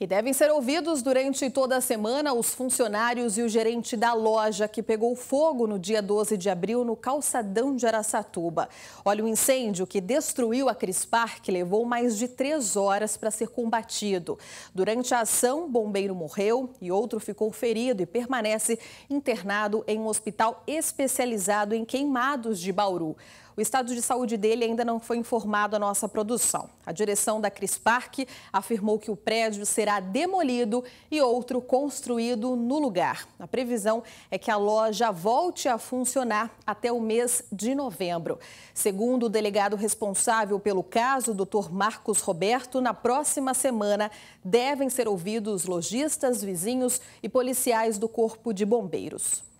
E devem ser ouvidos durante toda a semana os funcionários e o gerente da loja que pegou fogo no dia 12 de abril no calçadão de Araçatuba. Olha, o incêndio que destruiu a Cris Park levou mais de três horas para ser combatido. Durante a ação, bombeiro morreu e outro ficou ferido e permanece internado em um hospital especializado em queimados de Bauru. O estado de saúde dele ainda não foi informado à nossa produção. A direção da Cris Park afirmou que o prédio será demolido e outro construído no lugar. A previsão é que a loja volte a funcionar até o mês de novembro. Segundo o delegado responsável pelo caso, Dr. Marcos Roberto, na próxima semana devem ser ouvidos lojistas, vizinhos e policiais do Corpo de Bombeiros.